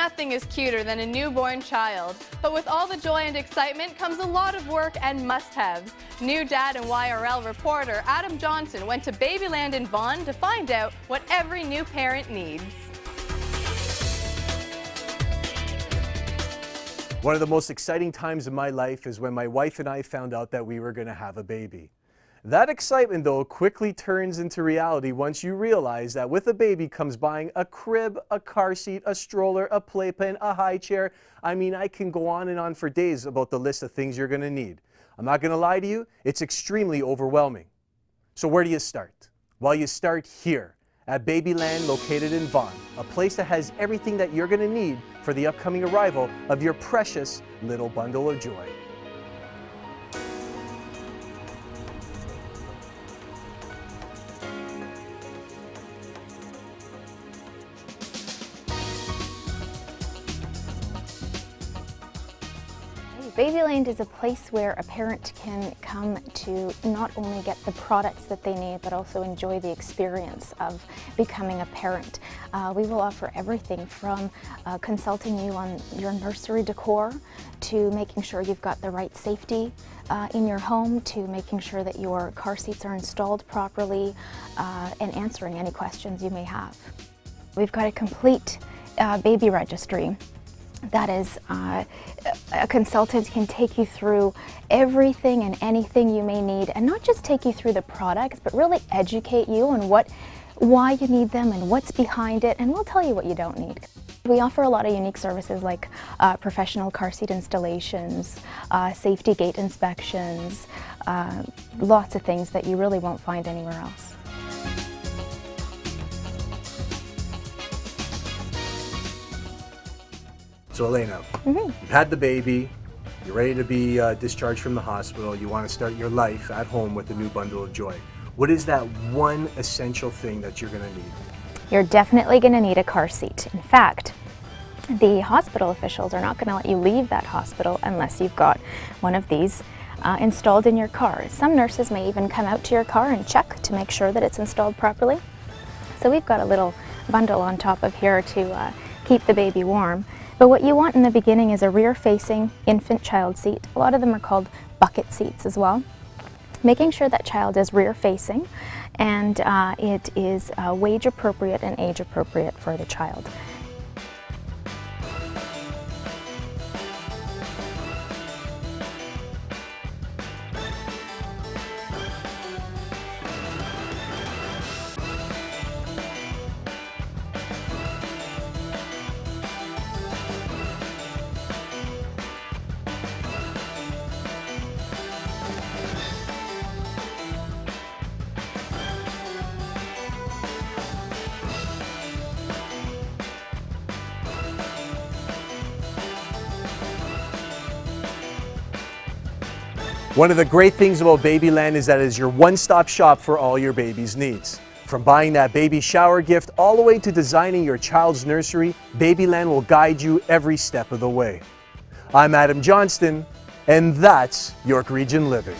Nothing is cuter than a newborn child, but with all the joy and excitement comes a lot of work and must-haves. New dad and YRL reporter Adam Johnston went to Babyland in Vaughan to find out what every new parent needs. One of the most exciting times of my life is when my wife and I found out that we were going to have a baby. That excitement, though, quickly turns into reality once you realize that with a baby comes buying a crib, a car seat, a stroller, a playpen, a high chair. I mean, I can go on and on for days about the list of things you're going to need. I'm not going to lie to you, it's extremely overwhelming. So, where do you start? Well, you start here at Babyland located in Vaughan, a place that has everything that you're going to need for the upcoming arrival of your precious little bundle of joy. Babyland is a place where a parent can come to not only get the products that they need, but also enjoy the experience of becoming a parent. Uh, we will offer everything from uh, consulting you on your nursery decor, to making sure you've got the right safety uh, in your home, to making sure that your car seats are installed properly, uh, and answering any questions you may have. We've got a complete uh, baby registry that is uh, a consultant can take you through everything and anything you may need and not just take you through the products but really educate you on what why you need them and what's behind it and we'll tell you what you don't need. We offer a lot of unique services like uh, professional car seat installations, uh, safety gate inspections, uh, lots of things that you really won't find anywhere else. So Elena, mm -hmm. you've had the baby, you're ready to be uh, discharged from the hospital, you want to start your life at home with a new bundle of joy. What is that one essential thing that you're going to need? You're definitely going to need a car seat. In fact, the hospital officials are not going to let you leave that hospital unless you've got one of these uh, installed in your car. Some nurses may even come out to your car and check to make sure that it's installed properly. So we've got a little bundle on top of here to uh, keep the baby warm. But what you want in the beginning is a rear-facing infant child seat. A lot of them are called bucket seats as well. Making sure that child is rear-facing and uh, it is uh, wage appropriate and age appropriate for the child. One of the great things about Babyland is that it is your one-stop shop for all your baby's needs. From buying that baby shower gift all the way to designing your child's nursery, Babyland will guide you every step of the way. I'm Adam Johnston, and that's York Region Living.